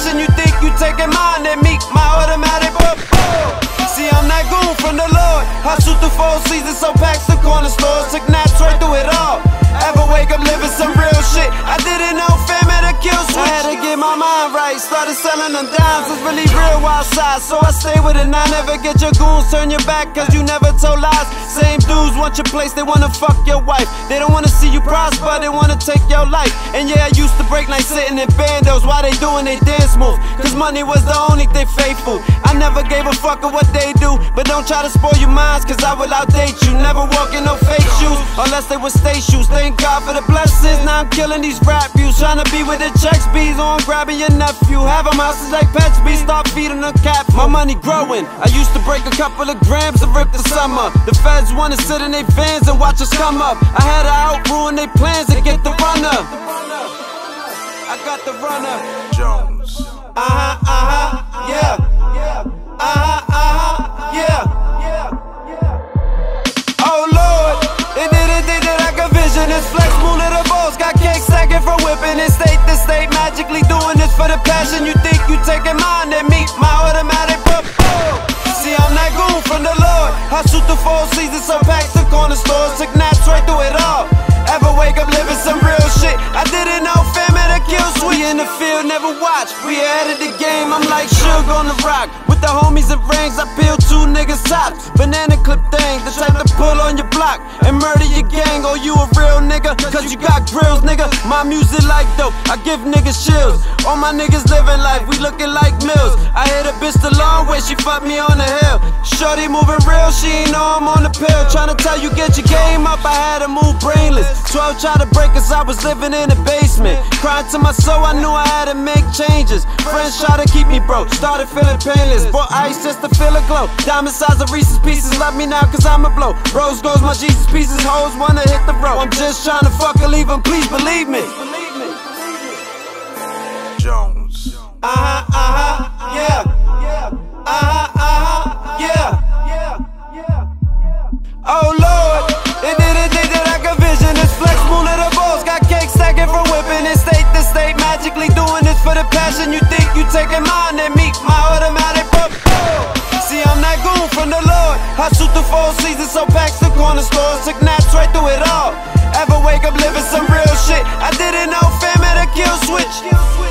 position you think you taking mine and meet my automatic but See, I'm that goon from the Lord. I shoot the four seasons, so packs the corner stores. Took naps right through it all. Ever wake up living some real shit? Started selling them dimes. It's really real outside, so I stay with it. I never get your goons turn your back, cause you never told lies. Same dudes want your place, they wanna fuck your wife. They don't wanna see you prosper, they wanna take your life. And yeah, I used to break nights sitting in bandos while they doing they dance moves. Cause money was the only thing faithful. I never gave a fuck of what they do, but don't try to spoil your minds, cause I will outdate you. Never walk in no unless they were stay shoes. Thank God for the blessings, now I'm killing these rap views. Trying to be with the checks bees on grabbing your nephew. Have them houses like pets be, start feeding the cat. My money growing, I used to break a couple of grams and rip the summer. The feds wanna sit in their vans and watch us come up. I had to out ruin their plans to get the runner. I got the runner. Jones. Uh huh, uh huh, this flex. Moon of the balls, got cake stacking from whipping it state to state. Magically doing this for the passion. You think you taking mine, then meet my automatic but See, I'm that goon from the Lord. I shoot the four seasons, so packs the corner stores. Took naps right through it all. Ever wake up living some rock. With the homies and rings, I peel two niggas tops. Banana clip thing, the type to pull on your block and murder your gang. Oh, you a real nigga? Cause you got grills, nigga. My music like dope, I give niggas chills. All my niggas living life, we looking like mills. I hit a bitch the long way, she fucked me on the hill. Shorty moving real, she ain't know I'm on the pill. Tryna tell you, get your game up, I had to move brainless. 12 tried to break us, I was living in the basement. Crying to my soul, I knew I had to make changes. Friends try to keep me broke, started feeling painless. Bought ice just to feel a glow. Diamond size of Reese's pieces, love me now cause I'm a blow. Rose goes my Jesus pieces, hoes wanna hit the road. I'm just trying to fuck and leave them, please believe me. Jones. Uh huh, uh huh, yeah. Uh huh, uh huh, yeah. Oh Lord, they didn't think that I could vision this flex. Moon of the balls, got cake stacking from whipping it state to state. Magically doing this for the passion. You think you taking mine, from the Lord. I shoot the four seasons, so packs the corner stores. Took naps right through it all. Ever wake up living some real shit? I didn't know fam had a kill switch.